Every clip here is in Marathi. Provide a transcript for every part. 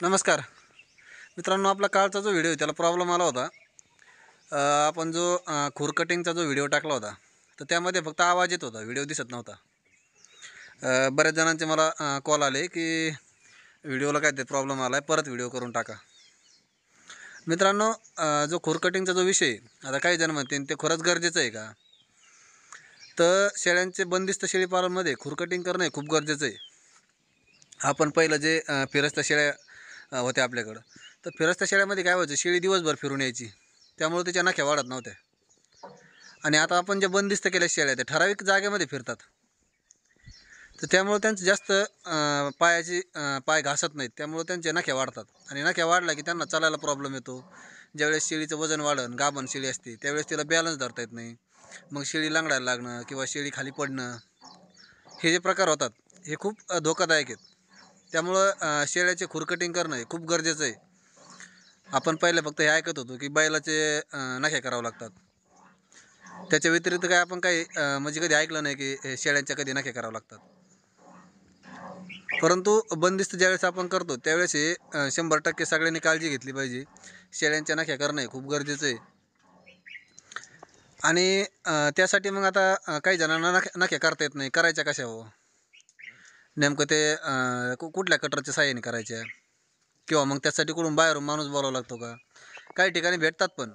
नमस्कार. मित्रांनो आपला कालचा जो व्हिडिओ त्याला प्रॉब्लेम आला होता. आपण जो खूर कटिंगचा जो व्हिडिओ टाकला होता तर त्यामध्ये फक्त आवाज येत होता व्हिडिओ दिसत नव्हता. बऱ्याच जणांचे मला कॉल आले की व्हिडिओला काय ते प्रॉब्लेम आला आहे परत व्हिडिओ करून टाका. मित्रांनो जो खूर कटिंगचा जो विषय आहे, आता काही जण म्हणतील ते खरंच गरजेचं आहे का? तर शेळ्यांचे बंदिस्त शेळीपालनमध्ये खूर कटिंग करणं हे खूप गरजेचं आहे. आपण पहिलं जे फिरस्त फिरस्त्या शेळ्या होत्या आपल्याकडं. तर फिरस्त्या शेळ्यामध्ये काय व्हायचं शेळी दिवसभर फिरून यायची. त्यामुळे त्याच्या नख्या वाढत नव्हत्या. आणि आता आपण जे बंदिस्त केल्या शेळ्या त्या ठराविक जागेमध्ये फिरतात. तर त्यामुळे त्यांचं जास्त पायाची पाय घासत नाहीत. त्यामुळे त्यांच्या नख्या वाढतात. आणि नख्या वाढल्या की त्यांना चालायला प्रॉब्लेम येतो. ज्यावेळेस शेळीचं वजन वाढन गाभण शेळी असते त्यावेळेस तिला बॅलन्स धरता येत नाही. मग शेळी लांगडायला लागणं किंवा शेळी खाली पडणं हे जे प्रकार होतात हे खूप धोकादायक आहेत. त्यामुळं शेळ्याचे खुरकटिंग करणं हे खूप गरजेचं आहे. आपण पहिले फक्त हे ऐकत होतो की बैलाचे नखे करावं लागतात. त्याच्या व्यतिरिक्त काय आपण काही म्हणजे कधी ऐकलं नाही की शेळ्यांच्या कधी नखे करावं लागतात. परंतु बंदिस्त ज्यावेळेस आपण करतो त्यावेळेस हे शंभर टक्के सगळ्यांनी काळजी घेतली पाहिजे. शेळ्यांच्या नख्या करणं हे खूप गरजेचं आहे. आणि त्यासाठी मग आता काही जणांना नख्या नख्या करता येत नाही. करायच्या कशा हो? नेमकं ते कु कुठल्या कटरच्या साह्याने करायच्या किंवा मग त्यासाठी कुठून बाहेरून माणूस बोलावा लागतो का? काही ठिकाणी भेटतात पण.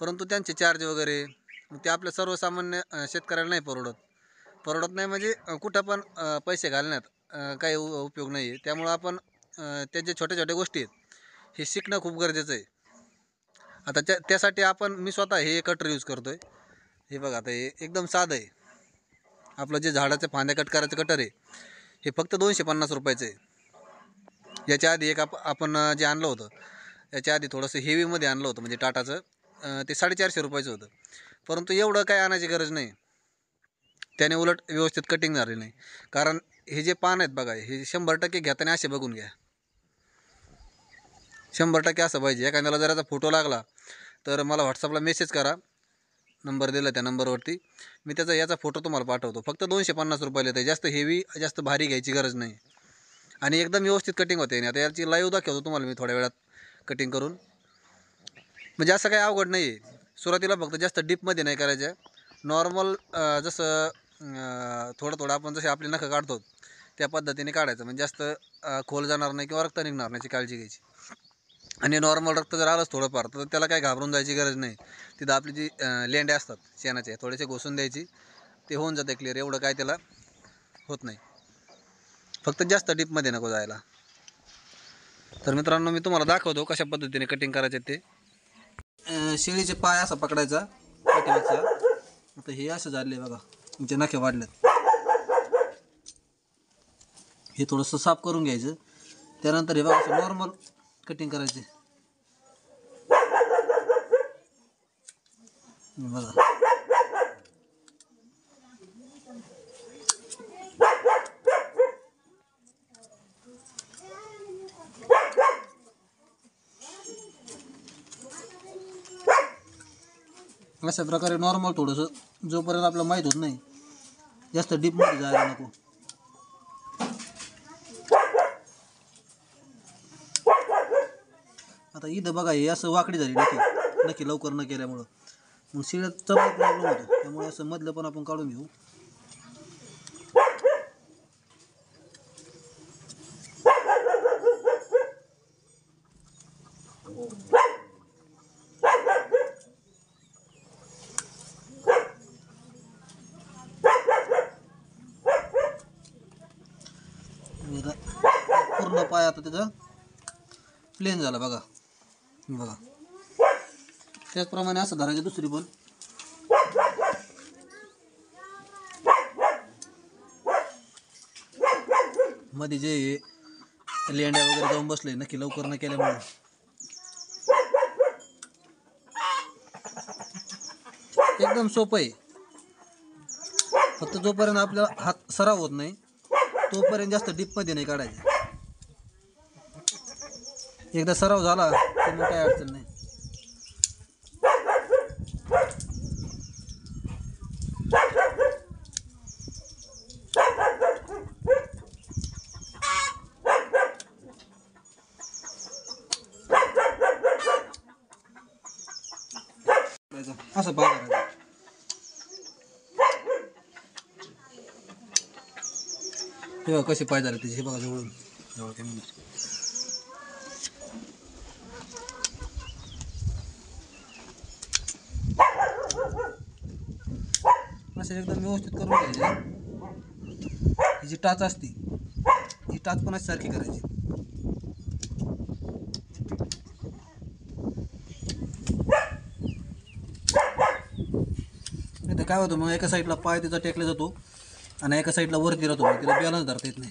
परंतु त्यांचे चार्ज वगैरे मग ते आपल्या सर्वसामान्य शेतकऱ्याला नाही परवडत. परवडत नाही म्हणजे कुठं पण पैसे घालण्यात काही उ- उपयोग नाही आहे त्यामुळं आपण त्या जे छोट्या छोट्या गोष्टी आहेत हे शिकणं खूप गरजेचं आहे. आता त्या त्यासाठी आपण मी स्वतः हे कटर यूज करतो आहे हे बघा आता हे एकदम साधं आहे. आपलं जे झाडाचं फांद्या कट करायचं कटर आहे हे फक्त दोनशे पन्नास रुपयाचं आहे. याच्या आधी एक आप आपण जे आणलं होतं याच्या आधी थोडंसं हेवीमध्ये आणलं होतं म्हणजे टाटाचं ते साडेचारशे रुपयाचं होतं. परंतु एवढं काय आणायची गरज नाही. त्याने उलट व्यवस्थित कटिंग झाली नाही. कारण हे जे पान आहेत बघा हे शंभर टक्के घेताना असे बघून घ्या. शंभर टक्के असं पाहिजे. एखाद्याला जर याचा फोटो लागला तर मला व्हॉट्सअपला मेसेज करा. नंबर दिला त्या नंबरवरती. मी त्याचा याचा फोटो तुम्हाला पाठवतो. फक्त दोनशे पन्नास रुपयाला येते जास्त हेवी जास्त भारी घ्यायची गरज नाही. आणि एकदम व्यवस्थित कटिंग होते. आणि आता याची लाईव्ह दाखवतो तुम्हाला मी थोड्या वेळात कटिंग करून. म्हणजे असं काही अवघड नाही आहे सुरुवातीला फक्त जास्त डीपमध्ये नाही करायचं. नॉर्मल जसं थोडं थोडं आपण जसे आपली नखं काढतो त्या पद्धतीने काढायचं. म्हणजे जास्त खोल जाणार नाही किंवा रक्त निघणार नाही याची काळजी घ्यायची. आणि नॉर्मल रक्त जर आलंच थोडंफार तर त्याला काही घाबरून जायची गरज नाही. तिथं आपली जी लेंडे लेंड्या असतात शेणाचे थोडेसे घोसून द्यायची ते होऊन जाते क्लिअर एवढं काय त्याला होत नाही. फक्त जास्त डीपमध्ये नको जायला. तर मित्रांनो मी तुम्हाला दाखवतो कशा पद्धतीने कटिंग करायचे ते. शेळीचे पाय असा पकडायचा कटिंगचा आता हे असं झाले बघा. तुमचे नखे वाढलेत. हे थोडंसं साफ करून घ्यायचं. त्यानंतर हे बघा नॉर्मल कटिंग करायचे. बघा. अशा प्रकारे नॉर्मल थोडंसं जोपर्यंत आपल्याला माहीत होत नाही जास्त डीपमध्ये जायला नको. आता इथं बघा हे असं वाकडी झाली नक्की नक्की लवकर न केल्यामुळं. मग शिळ्याचा प्रॉब्लेम होतो. त्यामुळे असं मधलं पण आपण काढून घेऊ. पूर्ण पाय आता त्याचा प्लेन झाला बघा. बघा. त्याचप्रमाणे असं धरायचं दुसरी पण मध्ये जे लेंड्या वगैरे जाऊन बसले नक्की लवकर न केल्यामुळे. एकदम सोपं आहे. फक्त जोपर्यंत आपला हात सराव होत नाही तोपर्यंत जास्त डीपमध्ये नाही काढायचे. एकदा सराव झाला मग काय अडचण नाही असं बाजार तेव्हा कशी पाहिजे त्याची हे बघा जवळून जवळ काय असे एकदम व्यवस्थित करून घ्यायचे ही. जी टाच असते ही टाच पण सारखी करायची. नाही तर काय होतं मग एका साईडला पाय तिचा टेकला जातो आणि एका साईडला वरती राहतो मग तिला बॅलन्स धरता येत नाही.